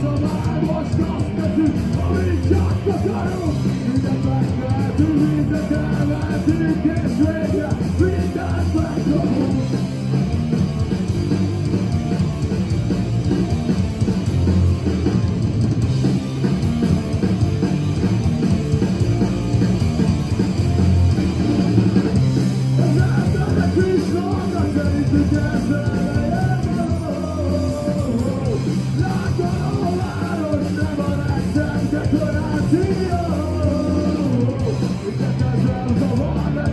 Somebody was crossed the street, reach the title. Hashtag decoracja Taka zawołana